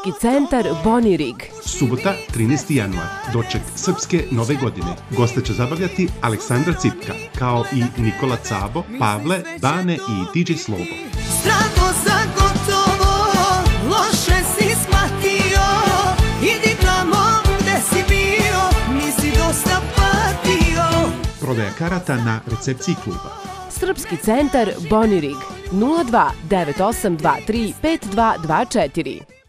Srpski centar Bonirig. Subota, 13. januar, doček Srpske nove godine. Goste će zabavljati Aleksandra Cipka, kao i Nikola Cabo, Pavle, Bane i DJ Slobo. Zdravo za gotovo, loše si smatio, idi tamo gde si bio, nisi dosta patio. Prodaja karata na recepciji kluba. Srpski centar Bonirig 02 9823 5224